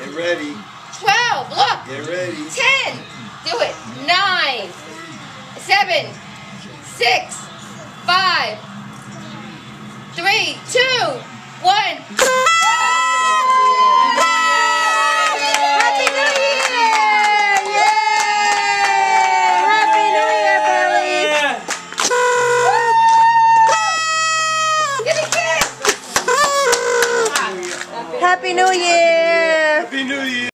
Get ready. 12. Look. Get ready. 10. Do it. 9. 7. 6. 5. 3. 2. 1. Happy New Year! Happy